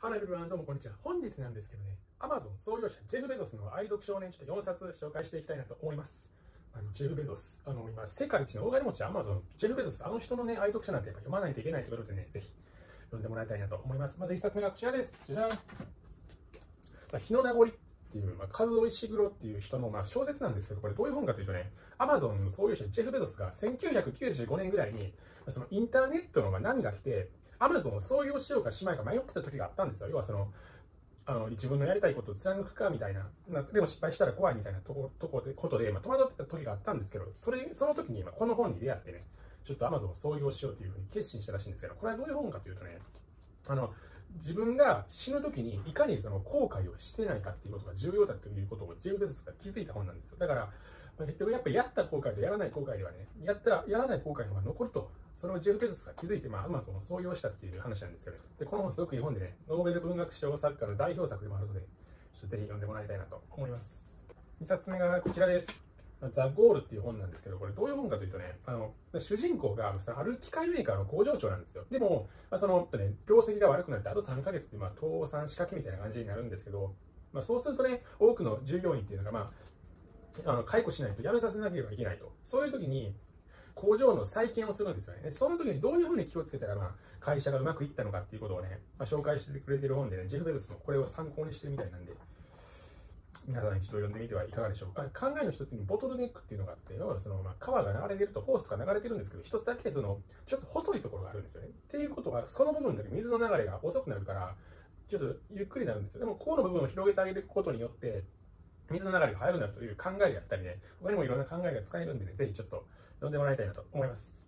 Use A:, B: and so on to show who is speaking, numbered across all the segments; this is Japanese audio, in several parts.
A: ハナビルどうもこんにちは。本日なんですけどね、アマゾン創業者ジェフ・ベゾスの愛読書をね、ちょっと4冊紹介していきたいなと思います。あのジェフ・ベゾス、あの今、世界一の大金持ちアマゾン、ジェフ・ベゾス、あの人のね、愛読書なんてやっぱ読まないといけないということでね、ぜひ読んでもらいたいなと思います。まず1冊目がこちらです。じゃじゃん。まあ、日の名残っていう、まあ、数尾石黒っていう人の、まあ、小説なんですけど、これどういう本かというとね、アマゾンの創業者ジェフ・ベゾスが1995年ぐらいに、そのインターネットの波が来て、アマゾンを創業しようかしまいか迷ってた時があったんですよ。要はその、あの自分のやりたいことを貫くかみたいな、なでも失敗したら怖いみたいなとことこでことで、まあ、戸惑ってた時があったんですけど、それその時に、まあ、この本に出会ってね、ちょっとアマゾンを創業しようというふうに決心したらしいんですけど、これはどういう本かというとね、あの自分が死ぬ時にいかにその後悔をしてないかっていうことが重要だということをジェフ・ベゾスが気づいた本なんですよ。だから、結局やっぱりやった後悔とやらない後悔ではね、やったらやらない後悔の方が残ると、それをジェフ・ベゾスが気づいて、まあ、アマゾンを創業したっていう話なんですよね。で、この本すごくいい本でね、ノーベル文学賞作家の代表作でもあるので、ちょっとぜひ読んでもらいたいなと思います。2冊目がこちらです。ザ・ゴールっていう本なんですけど、これどういう本かというとね、あの主人公がある機械メーカーの工場長なんですよ。でも、まあ、その、ね、業績が悪くなって、あと3ヶ月で、まあ、倒産仕掛けみたいな感じになるんですけど、まあ、そうするとね、多くの従業員っていうのが、まあ、あの解雇しないと辞めさせなければいけないと。そういう時に、工場の再建をするんですよね。その時にどういうふうに気をつけたら、まあ、会社がうまくいったのかっていうことをね、まあ、紹介してくれてる本でね、ジェフ・ベゾスもこれを参考にしてるみたいなんで、皆さん一度読んでみてはいかがでしょうか。考えの一つにボトルネックっていうのがあって、その、まあ、川が流れてると、ホースとか流れてるんですけど、一つだけその、ちょっと細いところがあるんですよね。っていうことは、その部分だけ水の流れが遅くなるから、ちょっとゆっくりになるんですよ。でも、ここの部分を広げてあげることによって、水の流れが速くなるという考えであったりね、他にもいろんな考えが使えるんでね、ぜひちょっと読んでもらいたいなと思います。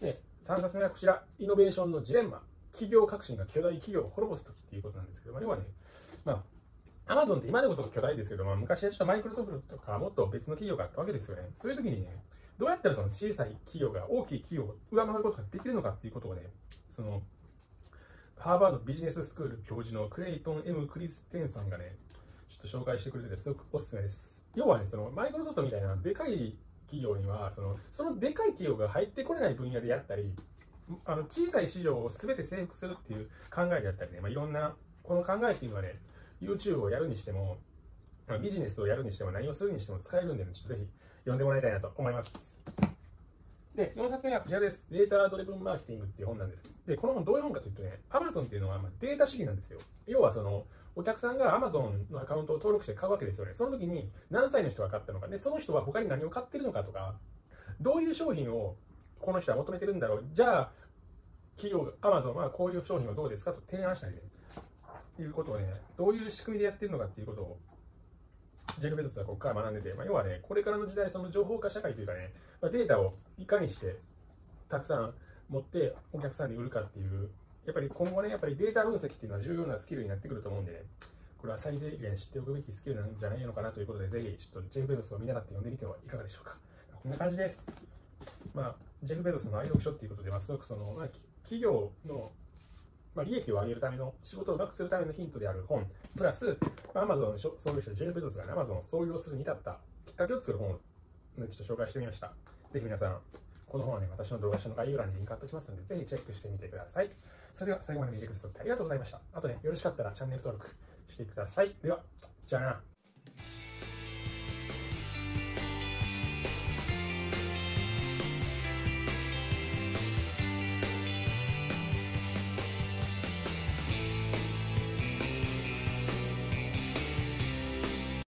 A: で、3冊目はこちら、イノベーションのジレンマ。企業革新が巨大企業を滅ぼすときっていうことなんですけど、まあ、要はね、まあ、アマゾンって今でこそ巨大ですけど、まあ、昔はちょっとマイクロソフトとかもっと別の企業があったわけですよね。そういう時にね、どうやったらその小さい企業が大きい企業を上回ることができるのかっていうことをね、その、ハーバードビジネススクール教授のクレイトン・ M・ クリステンさんがね、ちょっと紹介してくれててすごくおすすめです。要はね、そのマイクロソフトみたいなでかい企業には、そのそのでかい企業が入ってこれない分野でやったり、あの小さい市場を全て征服するっていう考えであったりね、まあ、いろんな、この考えっていうのはね、YouTube をやるにしても、ビジネスをやるにしても何をするにしても使えるんで、ね、ちょっとぜひ読んでもらいたいなと思います。で、4冊目はこちらです。データドリブンマーケティングっていう本なんです。で、この本どういう本かというとね、Amazon っていうのはまデータ主義なんですよ。要はその、お客さんが Amazon のアカウントを登録して買うわけですよね。その時に何歳の人が買ったのか、で、その人は他に何を買ってるのかとか、どういう商品をこの人は求めてるんだろう。じゃあ、企業、Amazon はこういう商品はどうですか？と提案したりね、いうことをね、どういう仕組みでやってるのかっていうことを、ジェフ・ベゾスはここから学んでて、まあ、要はね、これからの時代、その情報化社会というかね、まあ、データをいかにしてたくさん持ってお客さんに売るかっていう、やっぱり今後ね、やっぱりデータ分析っていうのは重要なスキルになってくると思うんでね、これは最低限知っておくべきスキルなんじゃないのかなということで、ぜひちょっとジェフ・ベゾスを見習って読んでみてはいかがでしょうか。こんな感じです。まあ、ジェフ・ベゾスの愛読書っていうことで、まあ、すごくその、まあ、企業の、まあ、利益を上げるための、仕事をうまくするためのヒントである本、プラス、まあ、Amazon の創業者ジェフ・ベゾスが、ね、Amazon を創業するに至ったきっかけを作る本を、ちょっと紹介してみました。ぜひ皆さん、この本はね、私の動画下の概要欄にリンク貼っておきますので、ぜひチェックしてみてください。それでは最後まで見てくださってありがとうございました。あとね、よろしかったらチャンネル登録してください。では、じゃあな。